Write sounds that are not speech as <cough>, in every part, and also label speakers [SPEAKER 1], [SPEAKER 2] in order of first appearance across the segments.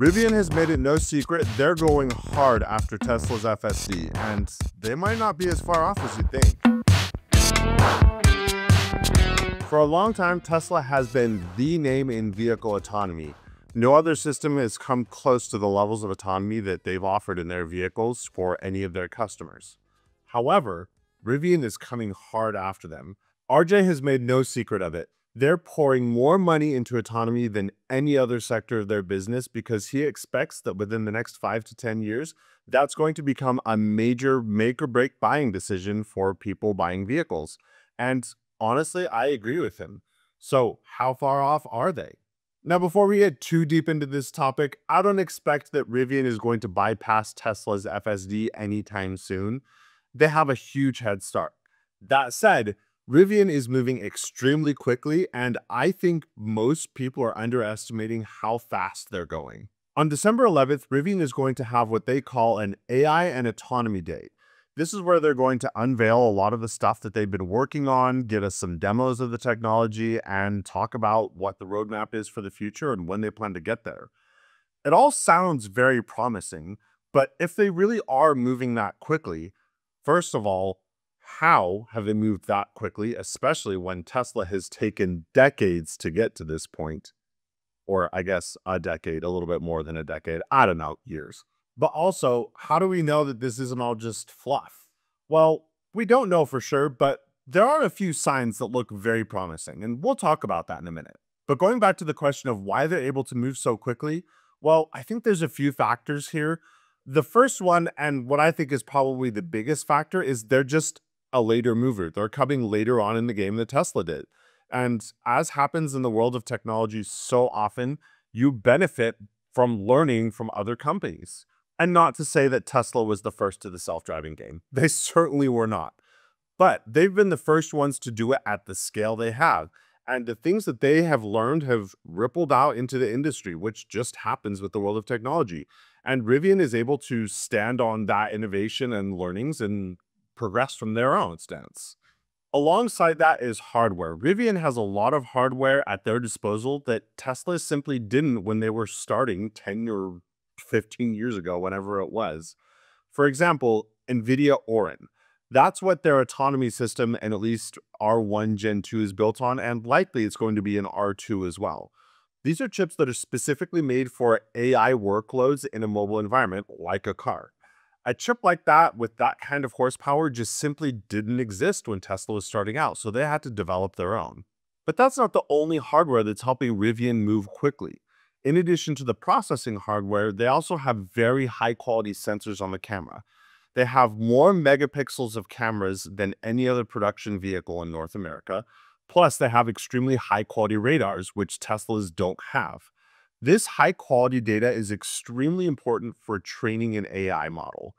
[SPEAKER 1] Rivian has made it no secret they're going hard after Tesla's FSD, and they might not be as far off as you think. For a long time, Tesla has been the name in vehicle autonomy. No other system has come close to the levels of autonomy that they've offered in their vehicles for any of their customers. However, Rivian is coming hard after them. RJ has made no secret of it. They're pouring more money into autonomy than any other sector of their business because he expects that within the next five to 10 years, that's going to become a major make or break buying decision for people buying vehicles. And honestly, I agree with him. So, how far off are they? Now, before we get too deep into this topic, I don't expect that Rivian is going to bypass Tesla's FSD anytime soon. They have a huge head start. That said, Rivian is moving extremely quickly, and I think most people are underestimating how fast they're going. On December 11th, Rivian is going to have what they call an AI and autonomy day. This is where they're going to unveil a lot of the stuff that they've been working on, get us some demos of the technology, and talk about what the roadmap is for the future and when they plan to get there. It all sounds very promising, but if they really are moving that quickly, first of all, how have they moved that quickly, especially when Tesla has taken decades to get to this point? Or I guess a decade, a little bit more than a decade. I don't know, years. But also, how do we know that this isn't all just fluff? Well, we don't know for sure, but there are a few signs that look very promising, and we'll talk about that in a minute. But going back to the question of why they're able to move so quickly, well, I think there's a few factors here. The first one, and what I think is probably the biggest factor, is they're just a later mover. They're coming later on in the game than Tesla did. And as happens in the world of technology so often, you benefit from learning from other companies. And not to say that Tesla was the first to the self-driving game. <laughs> They certainly were not. But they've been the first ones to do it at the scale they have. And the things that they have learned have rippled out into the industry, which just happens with the world of technology. And Rivian is able to stand on that innovation and learnings and progress from their own stance. Alongside that is hardware. Rivian has a lot of hardware at their disposal that Tesla simply didn't when they were starting 10 or 15 years ago, whenever it was. For example, NVIDIA Orin. That's what their autonomy system and at least R1 Gen 2 is built on, and likely it's going to be an R2 as well. These are chips that are specifically made for AI workloads in a mobile environment like a car. A chip like that with that kind of horsepower just simply didn't exist when Tesla was starting out, so they had to develop their own. But that's not the only hardware that's helping Rivian move quickly. In addition to the processing hardware, they also have very high quality sensors on the camera. They have more megapixels of cameras than any other production vehicle in North America. Plus, they have extremely high quality radars, which Teslas don't have. This high quality data is extremely important for training an AI model.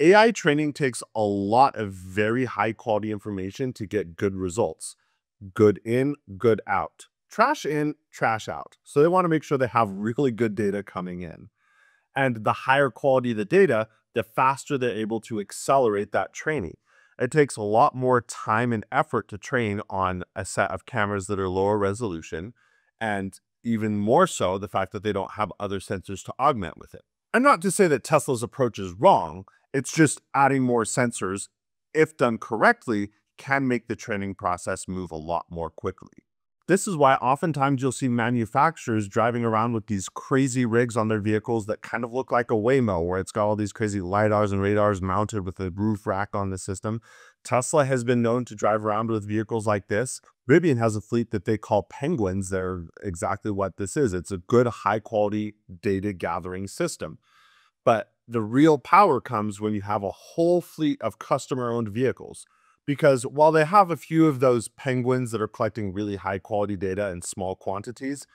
[SPEAKER 1] AI training takes a lot of very high quality information to get good results. Good in, good out. Trash in, trash out. So they want to make sure they have really good data coming in. And the higher quality the data, the faster they're able to accelerate that training. It takes a lot more time and effort to train on a set of cameras that are lower resolution and even more so the fact that they don't have other sensors to augment with it. And not to say that Tesla's approach is wrong, it's just adding more sensors, if done correctly, can make the training process move a lot more quickly. This is why oftentimes you'll see manufacturers driving around with these crazy rigs on their vehicles that kind of look like a Waymo, where it's got all these crazy LiDARs and radars mounted with a roof rack on the system. Tesla has been known to drive around with vehicles like this. Rivian has a fleet that they call Penguins. They're exactly what this is. It's a good, high quality data gathering system. But the real power comes when you have a whole fleet of customer owned vehicles because while they have a few of those penguins that are collecting really high quality data in small quantities,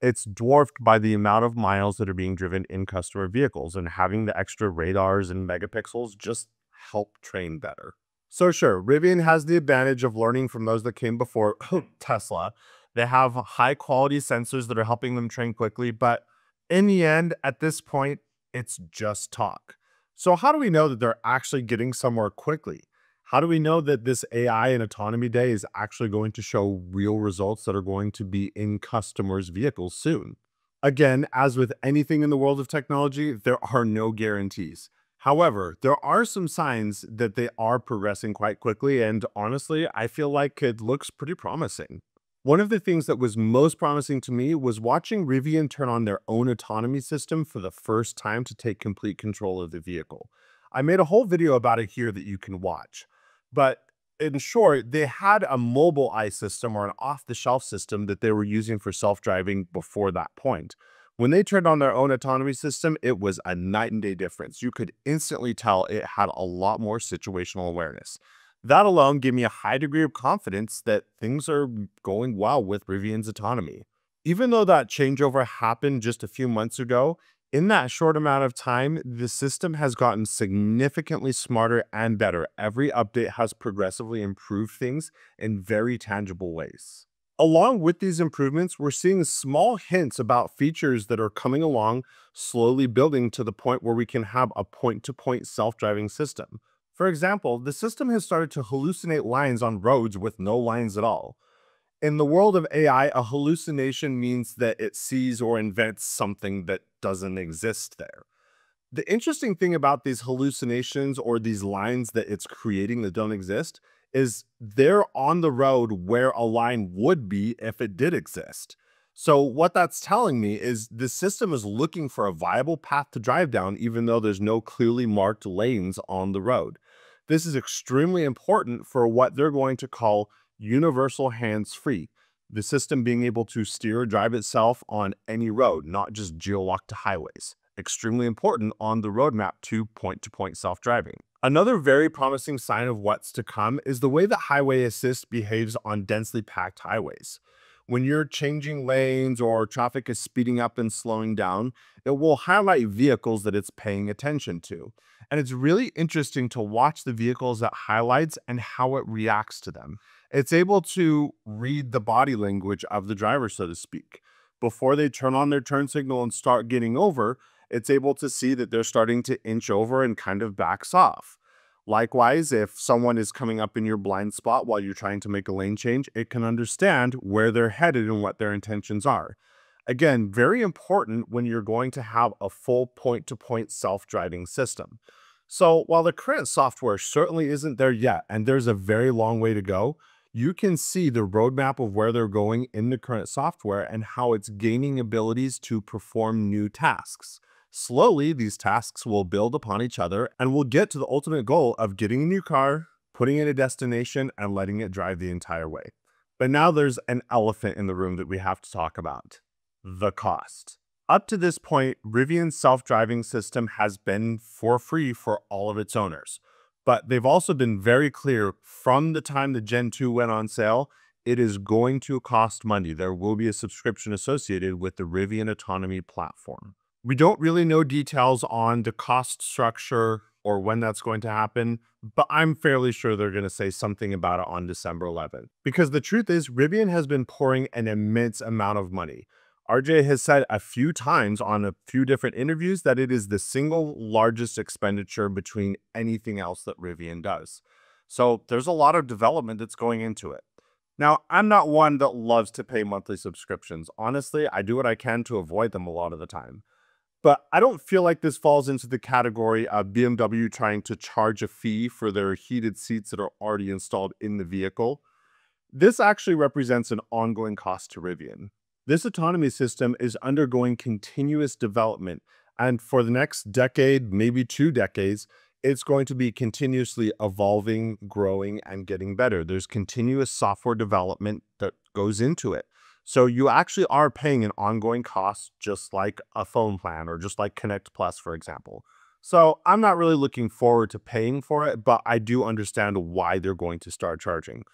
[SPEAKER 1] it's dwarfed by the amount of miles that are being driven in customer vehicles and having the extra radars and megapixels just help train better. So sure, Rivian has the advantage of learning from those that came before <coughs> Tesla. They have high quality sensors that are helping them train quickly, but in the end, at this point, it's just talk. So how do we know that they're actually getting somewhere quickly? How do we know that this AI and autonomy day is actually going to show real results that are going to be in customers' vehicles soon? Again, as with anything in the world of technology, there are no guarantees. However, there are some signs that they are progressing quite quickly, and honestly, I feel like it looks pretty promising. One of the things that was most promising to me was watching Rivian turn on their own autonomy system for the first time to take complete control of the vehicle. I made a whole video about it here that you can watch. But in short, they had a mobile Mobileye system or an off-the-shelf system that they were using for self-driving before that point. When they turned on their own autonomy system, it was a night and day difference. You could instantly tell it had a lot more situational awareness. That alone gave me a high degree of confidence that things are going well with Rivian's autonomy. Even though that changeover happened just a few months ago, in that short amount of time, the system has gotten significantly smarter and better. Every update has progressively improved things in very tangible ways. Along with these improvements, we're seeing small hints about features that are coming along, slowly building to the point where we can have a point-to-point -point self-driving system. For example, the system has started to hallucinate lines on roads with no lines at all. In the world of AI, a hallucination means that it sees or invents something that doesn't exist there. The interesting thing about these hallucinations or these lines that it's creating that don't exist is they're on the road where a line would be if it did exist. So what that's telling me is the system is looking for a viable path to drive down even though there's no clearly marked lanes on the road. This is extremely important for what they're going to call universal hands-free, the system being able to steer or drive itself on any road, not just geolocked to highways. Extremely important on the roadmap to point-to-point -point self-driving. Another very promising sign of what's to come is the way that Highway Assist behaves on densely packed highways. When you're changing lanes or traffic is speeding up and slowing down, it will highlight vehicles that it's paying attention to. And it's really interesting to watch the vehicles that highlights and how it reacts to them. It's able to read the body language of the driver, so to speak. Before they turn on their turn signal and start getting over, it's able to see that they're starting to inch over and kind of backs off. Likewise, if someone is coming up in your blind spot while you're trying to make a lane change, it can understand where they're headed and what their intentions are. Again, very important when you're going to have a full point-to-point self-driving system. So while the current software certainly isn't there yet, and there's a very long way to go, you can see the roadmap of where they're going in the current software and how it's gaining abilities to perform new tasks. Slowly, these tasks will build upon each other and we'll get to the ultimate goal of getting a new car, putting in a destination, and letting it drive the entire way. But now there's an elephant in the room that we have to talk about the cost. Up to this point, Rivian's self-driving system has been for free for all of its owners. But they've also been very clear from the time the Gen 2 went on sale, it is going to cost money. There will be a subscription associated with the Rivian Autonomy platform. We don't really know details on the cost structure or when that's going to happen, but I'm fairly sure they're going to say something about it on December 11th. Because the truth is, Rivian has been pouring an immense amount of money. RJ has said a few times on a few different interviews that it is the single largest expenditure between anything else that Rivian does. So there's a lot of development that's going into it. Now, I'm not one that loves to pay monthly subscriptions. Honestly, I do what I can to avoid them a lot of the time. But I don't feel like this falls into the category of BMW trying to charge a fee for their heated seats that are already installed in the vehicle. This actually represents an ongoing cost to Rivian. This autonomy system is undergoing continuous development, and for the next decade, maybe two decades, it's going to be continuously evolving, growing, and getting better. There's continuous software development that goes into it. So you actually are paying an ongoing cost, just like a phone plan or just like Connect Plus, for example. So I'm not really looking forward to paying for it, but I do understand why they're going to start charging.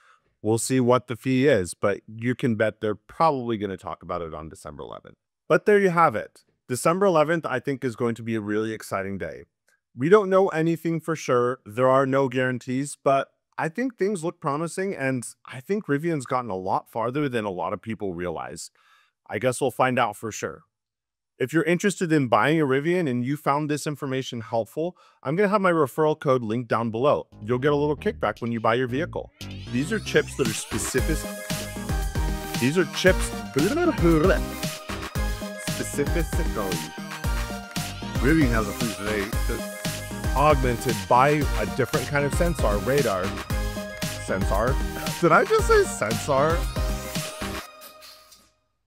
[SPEAKER 1] We'll see what the fee is, but you can bet they're probably going to talk about it on December 11th. But there you have it. December 11th, I think, is going to be a really exciting day. We don't know anything for sure. There are no guarantees, but I think things look promising, and I think Rivian's gotten a lot farther than a lot of people realize. I guess we'll find out for sure. If you're interested in buying a Rivian and you found this information helpful, I'm going to have my referral code linked down below. You'll get a little kickback when you buy your vehicle. These are chips that are specific. These are chips specifically. Rivian has a food today.
[SPEAKER 2] Augmented by a different kind of sensor, radar sensor. Did I just say sensor?